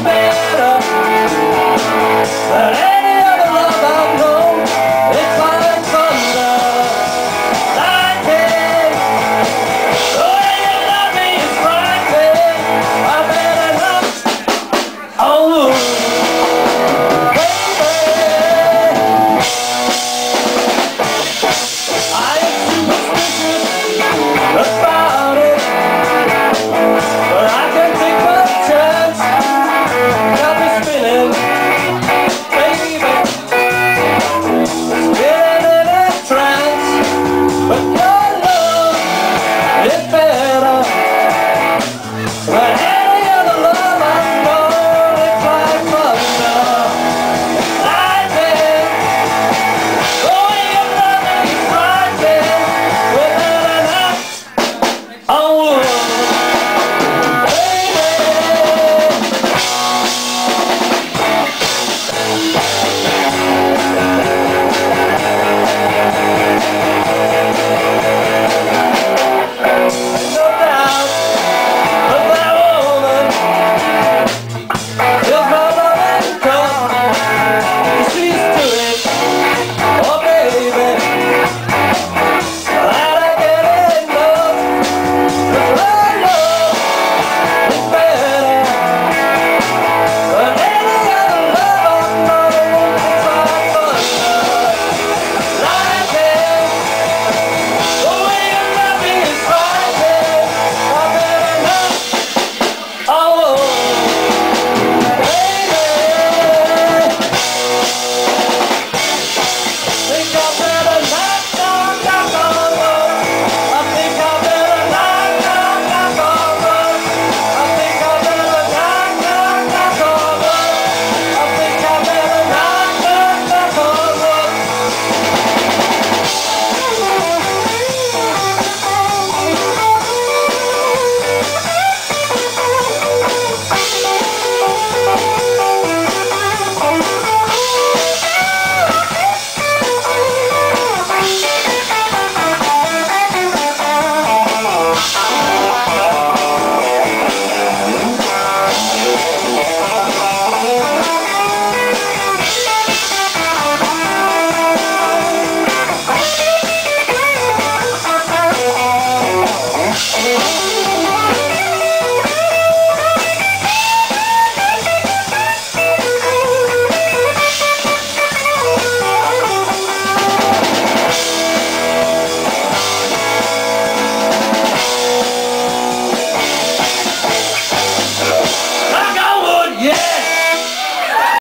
man.